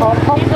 好好。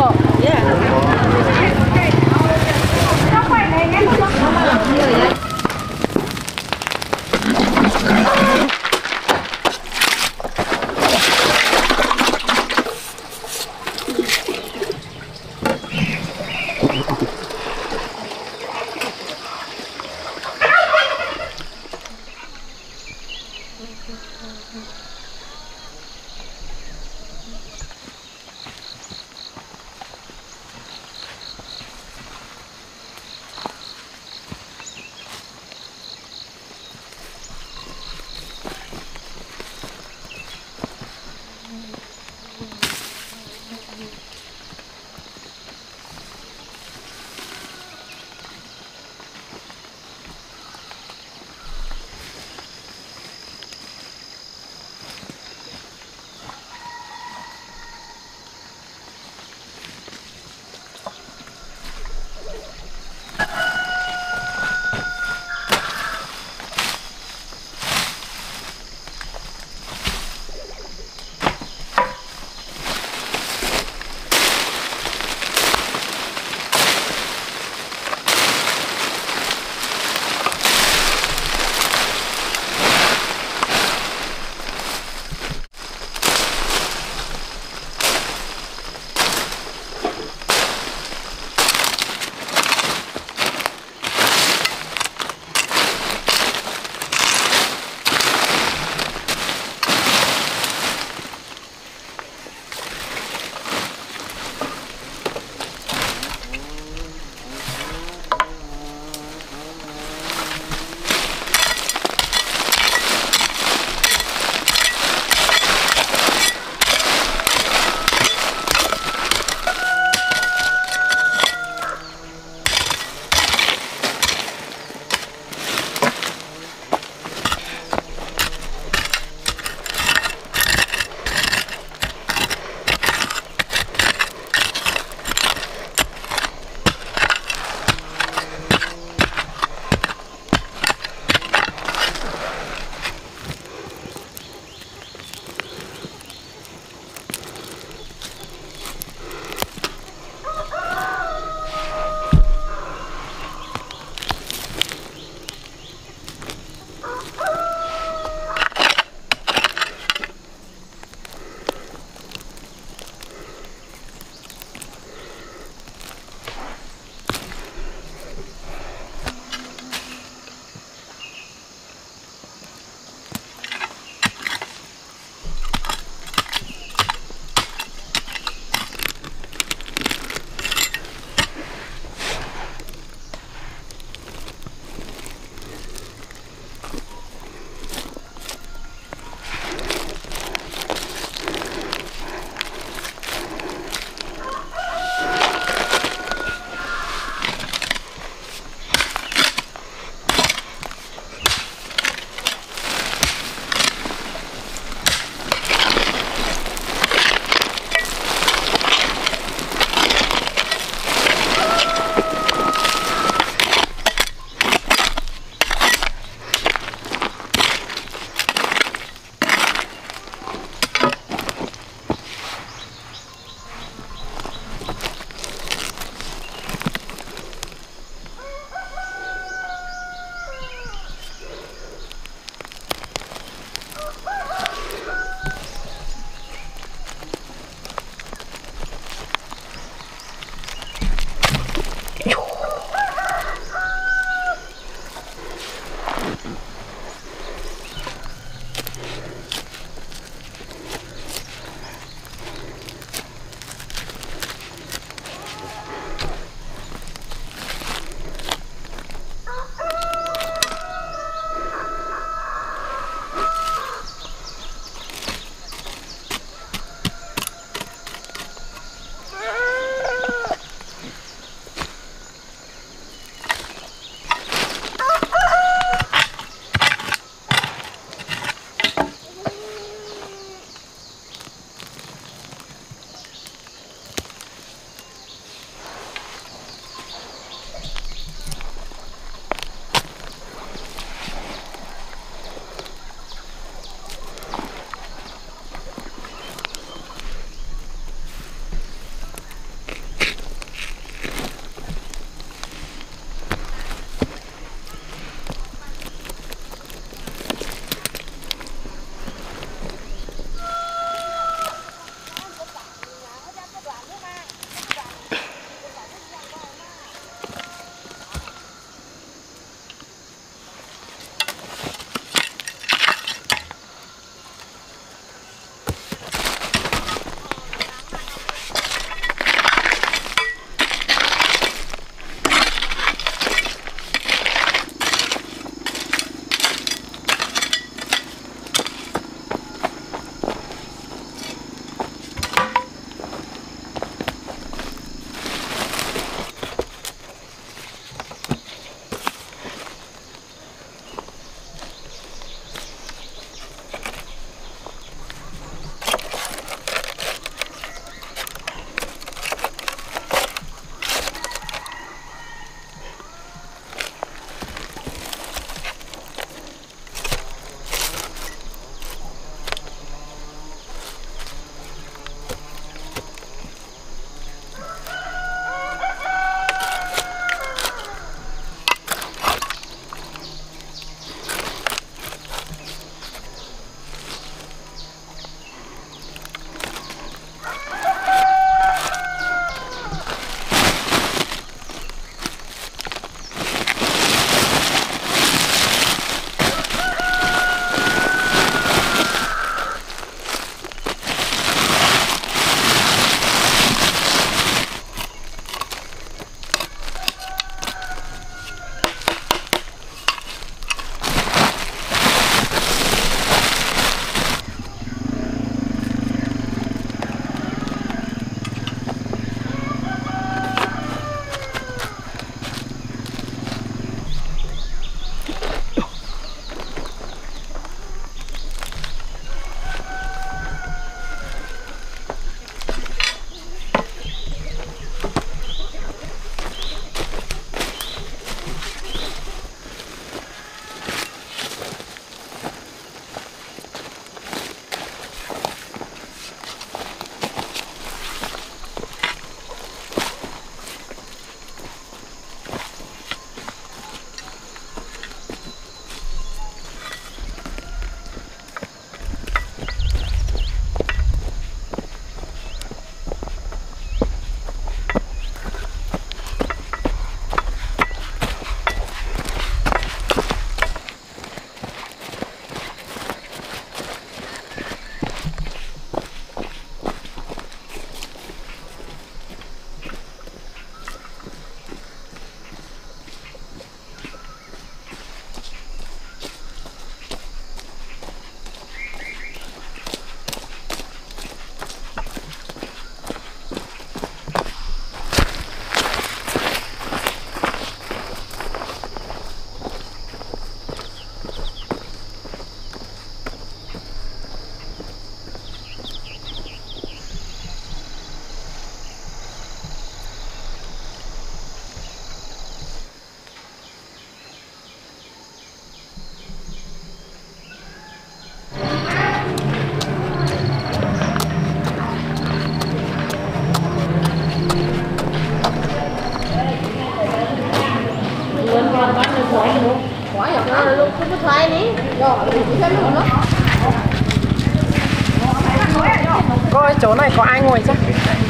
Chỗ này có ai ngồi chưa?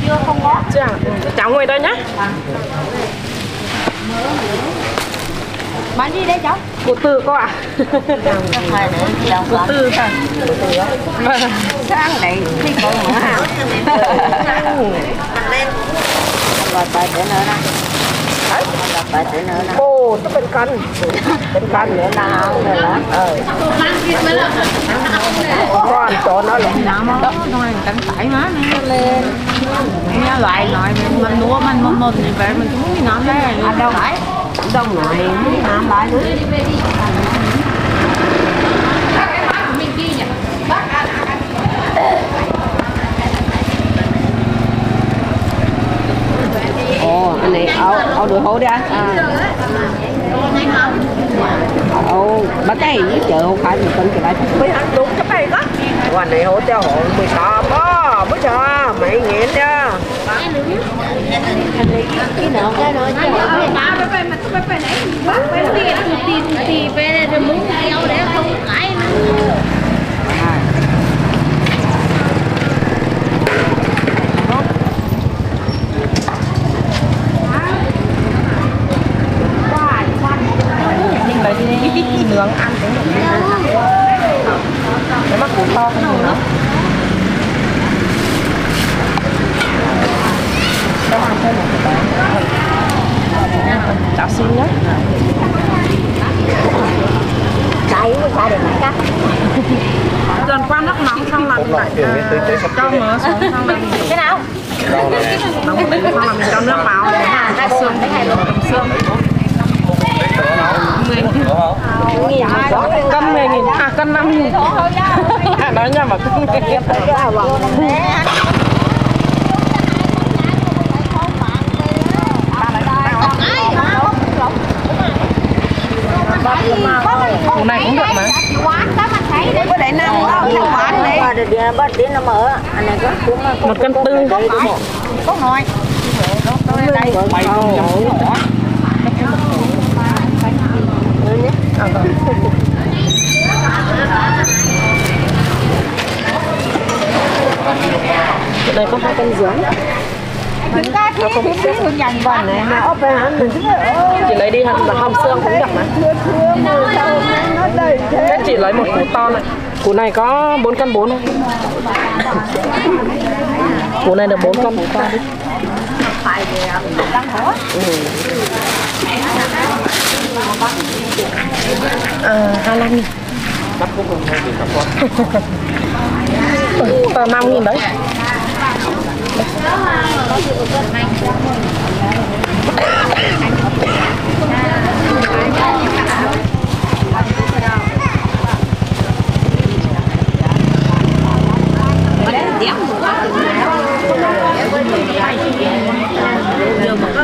Chưa không có. Chưa à? Ừ, Cháu ngồi đây nhá. Bán gì đấy cháu? Cụ Tư có à? Phải nữa, chào Cụ Tư à? Vâng. Sáng này thì có mở hàng. Rồi bài để nữa nè. Đấy, để nữa nè. โอ้ต้องเป็นกัน เป็นกัน Nữa nào nữa là. Ờ. ก้อนโจนนั่นแหละ nó mà đó thôi cắn tải má nè lên nghe loại loại mình mình mua mình mua một thì vậy mình cũng muốn ngon đấy À đâu? phải Đông nội nám lại nữa. hậu đùi hậu đi anh. À. Ồ, bắt cái với chợ không phải mình tin cái này Mới ăn đúng cái này đó. Quà này hổ cho hổ mười sợ bó Mới sợ, mày nghiện đó Cái nào cái rồi chứ. Ba bé bé mà tôi bé bé nãy. Bác bé bé muốn nhau để không phải nữa. Một cân tư có. Tôi đây. Có hai cân rưỡi Chúng ta thì thì thường dành vần này mà ốp về mình Chị lấy đi hẳn là hầm xương cũng được mà thế. Chị lấy một củ to này Củ này có 4 cân 4 không? Củ này được 4 con. Ừ, Củ đi À, 25 nghìn Tờ 5 nghìn đấy.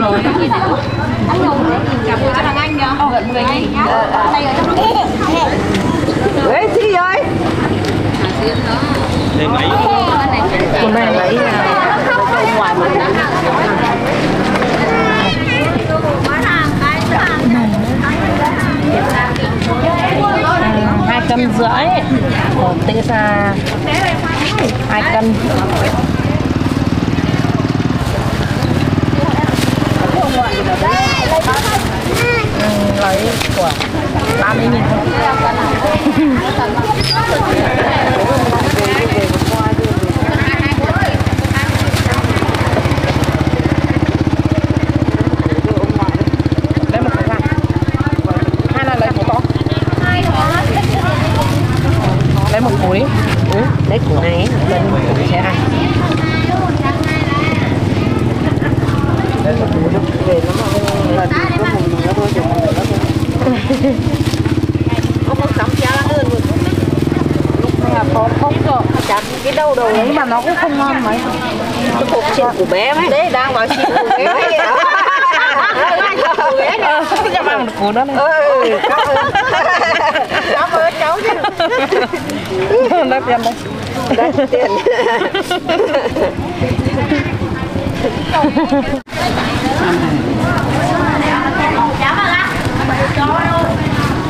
luôn cái gì này. Anh nhậu để cả cho thằng anh nhá. Gần 10 nghìn. Đây ở trong đây. Đấy, chị ơi Củ này lấy ngoài mình cân rưỡi. Còn tê ra hai cân. Ừ, lấy của 30 nghìn thôi lấy một cái này hai là lấy củ to lấy một củ đi Ừ, lấy củ này lên sẽ ăn về nó mà Không có cắm cha là hơn một chút là có không rồi chặt cái đầu đầu ấy mà nó cũng không ngon mấy Cái cục trên của bé mấy Đấy đang vào xin của bé Của bé kìa cho mang một củ đó này Ừ, cảm ơn. Cảm ơn cháu chứ nó tiền đây tiền.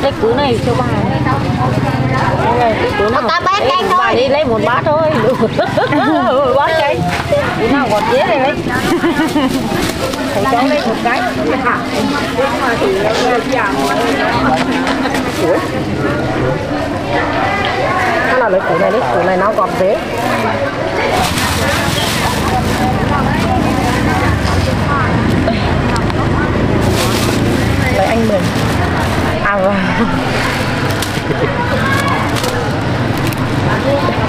Cái củ này cho bà Ta bát canh thôi bà đi lấy một bát thôi. Một bát canh củ nào còn dễ này lấy thầy cháu lấy một cái. Nó là lấy củ này đấy, củ này nó còn dễ lấy anh mừng à vâng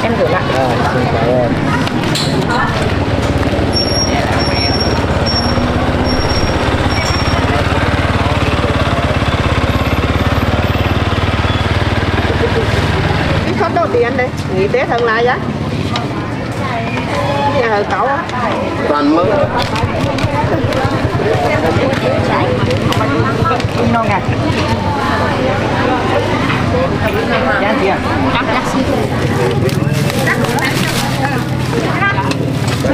em gửi lại. Xin cảm ơn. Cái suất đầu tiên đây, nghỉ Tết thằng lại giá Nhà hờ cậu á. Toàn mơ. Non à giá gì ạ mà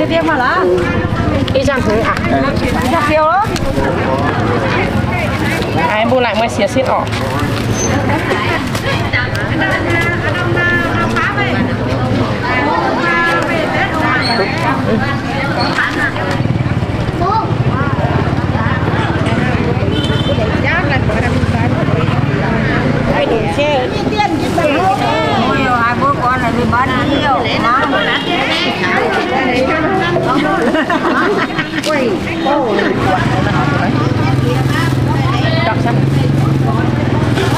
dia malah. Isang thử à Bisa kêu đó. ai em lại mới xìa xít ỏ hai bố con này đi bán nhiều Chọn xem. Nhưng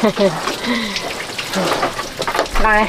Này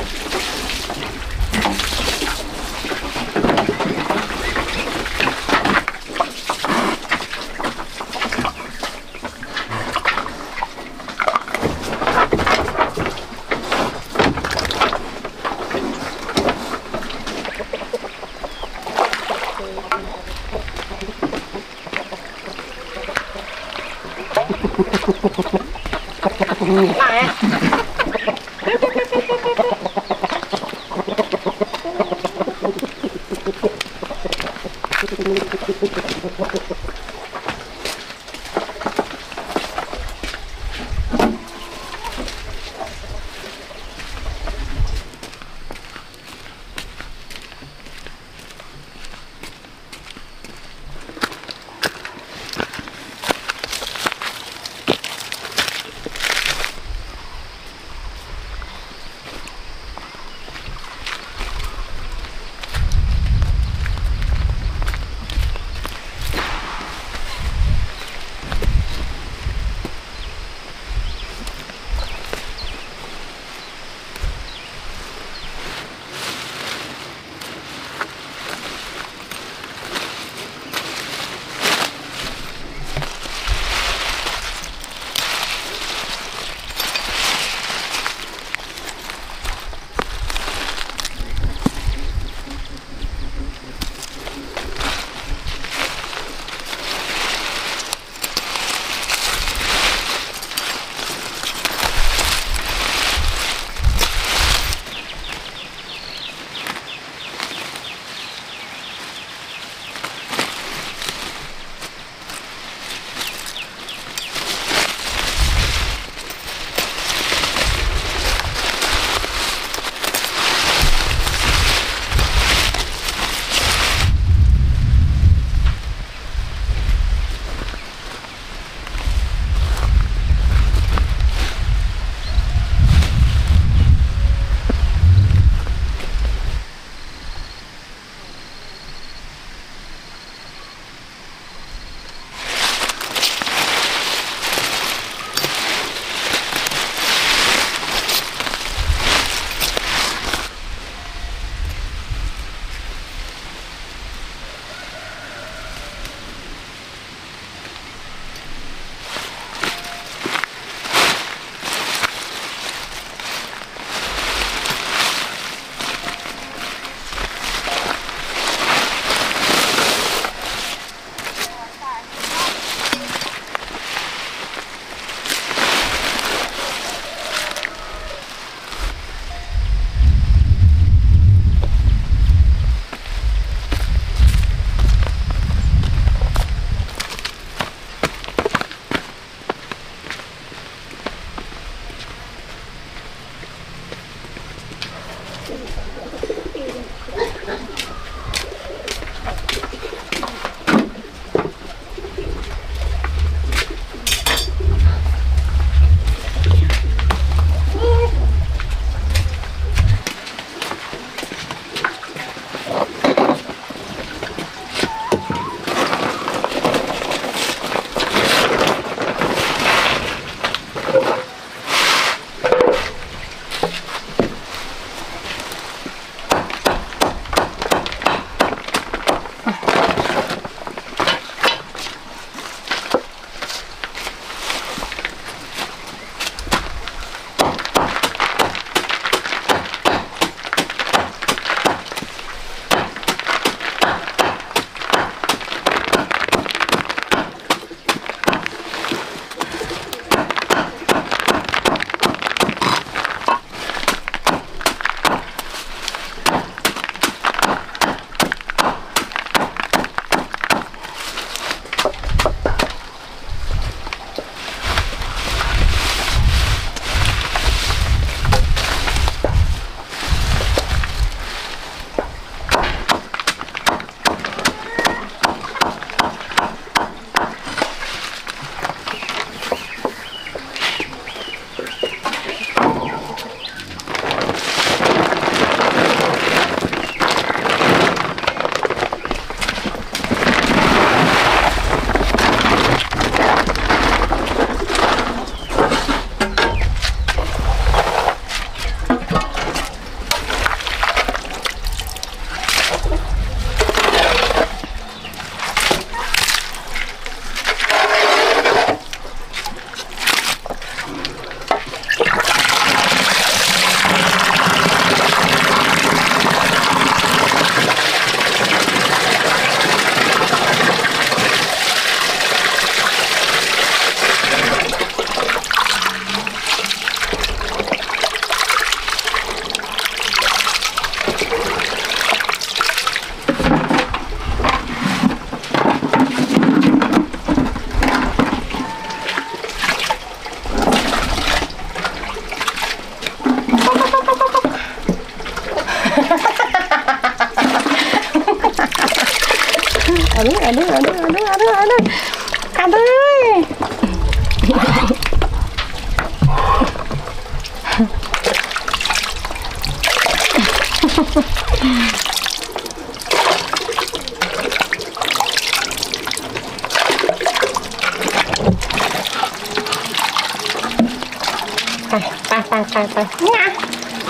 Bang, bang, bang, bang. Nha.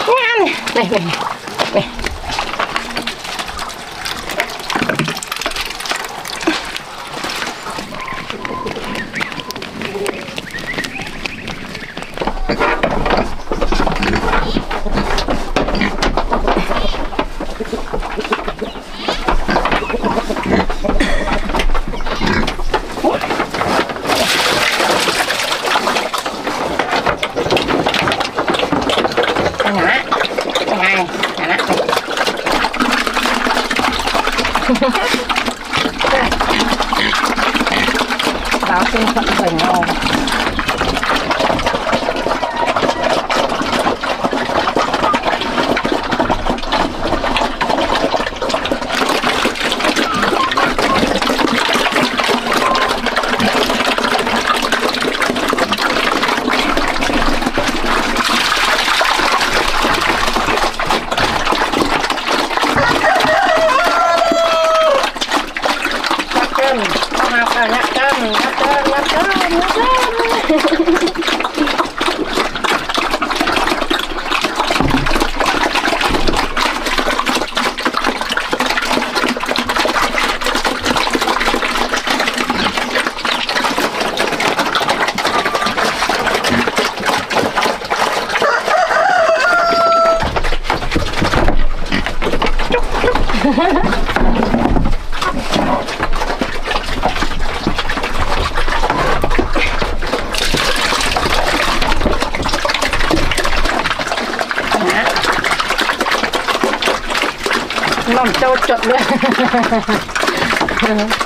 Nha. Này, này, này. này.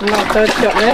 nó tơ chọn đấy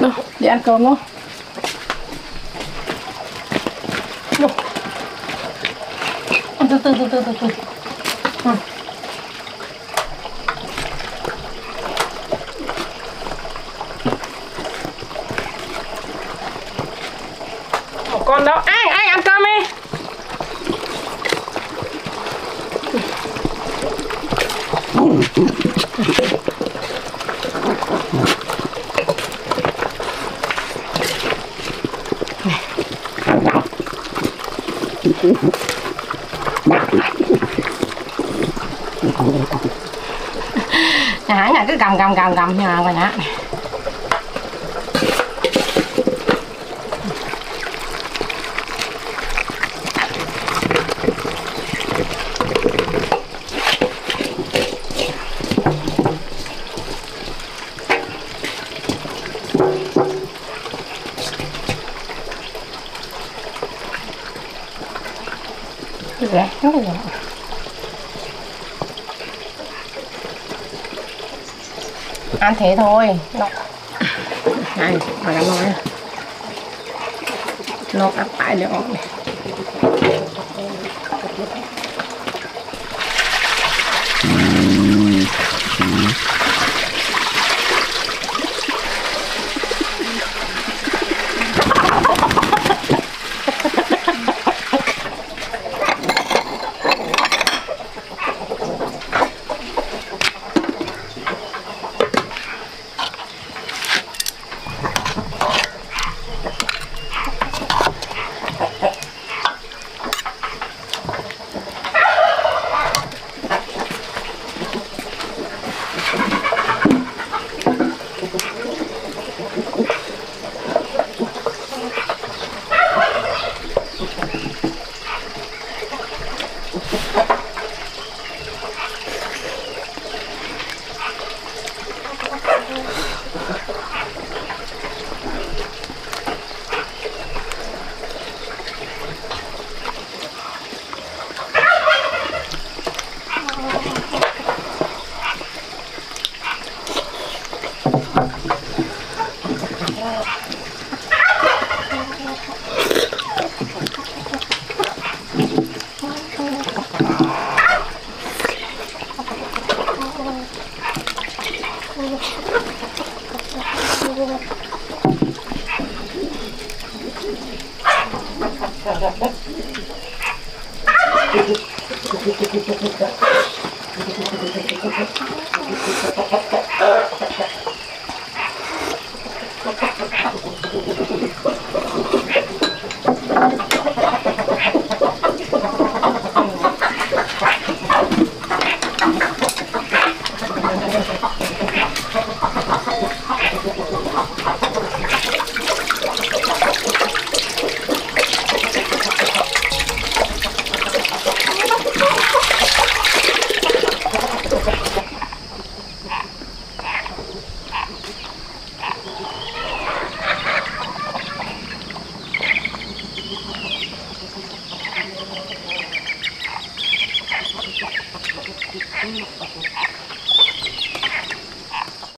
Đâu, đi ăn cơm luôn Đâu. Ăn từ từ từ từ từ từ ừ. Một con đâu ai ai ăn cơm đi này cứ gầm gầm gầm gầm nhà coi nhá ăn thế thôi nó này mà à. nó nói nó cắt phải được không Mm-hmm.